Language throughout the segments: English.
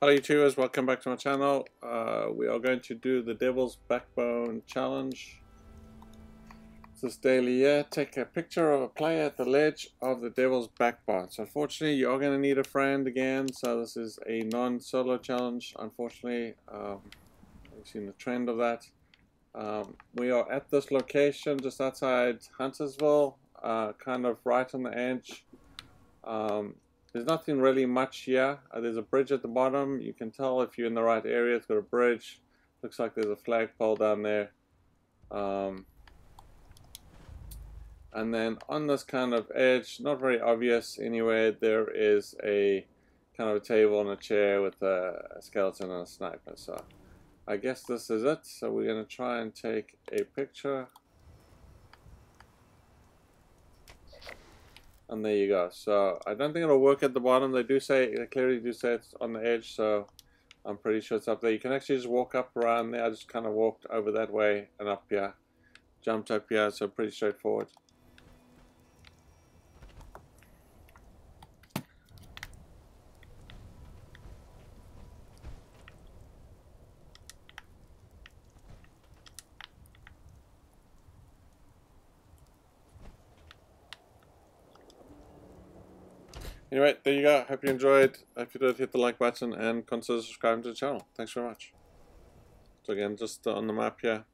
Hello YouTubers, welcome back to my channel. Uh, we are going to do the Devil's Backbone Challenge. This is daily year, take a picture of a player at the ledge of the Devil's Backbone. So unfortunately you are going to need a friend again, so this is a non-solo challenge, unfortunately. Um, you've seen the trend of that. Um, we are at this location just outside Huntersville, uh, kind of right on the edge. Um, there's nothing really much here. Uh, there's a bridge at the bottom. You can tell if you're in the right area. It's got a bridge. Looks like there's a flagpole down there. Um, and then on this kind of edge, not very obvious anywhere, there is a kind of a table and a chair with a, a skeleton and a sniper. So I guess this is it. So we're going to try and take a picture. And there you go. So I don't think it'll work at the bottom. They do say they clearly do say it's on the edge so I'm pretty sure it's up there. You can actually just walk up around there. I just kind of walked over that way and up here jumped up here so pretty straightforward Anyway, there you go. Hope you enjoyed. If you did, hit the like button and consider subscribing to the channel. Thanks very much. So again, just on the map here.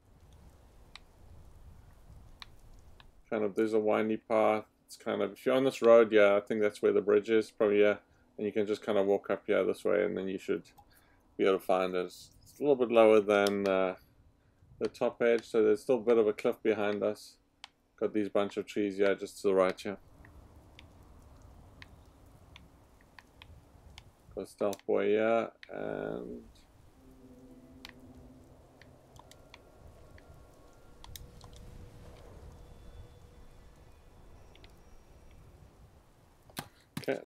Kind of, there's a windy path. It's kind of, if you're on this road, yeah, I think that's where the bridge is, probably, yeah. And you can just kind of walk up here this way and then you should be able to find it. It's a little bit lower than uh, the top edge, so there's still a bit of a cliff behind us. Got these bunch of trees, yeah, just to the right here. Boy, yeah, and